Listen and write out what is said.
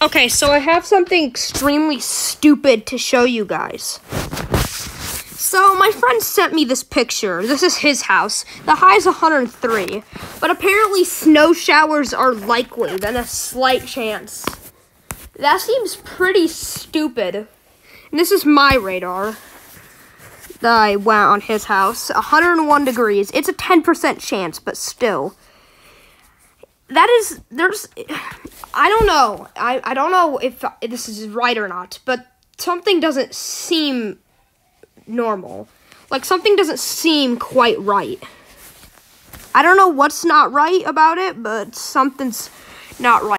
Okay, so I have something extremely stupid to show you guys. So my friend sent me this picture. This is his house. The high is 103. But apparently snow showers are likely, then a slight chance. That seems pretty stupid. And this is my radar that I went on his house. 101 degrees. It's a 10% chance, but still. That is, there's, I don't know. I, I don't know if this is right or not, but something doesn't seem normal. Like, something doesn't seem quite right. I don't know what's not right about it, but something's not right.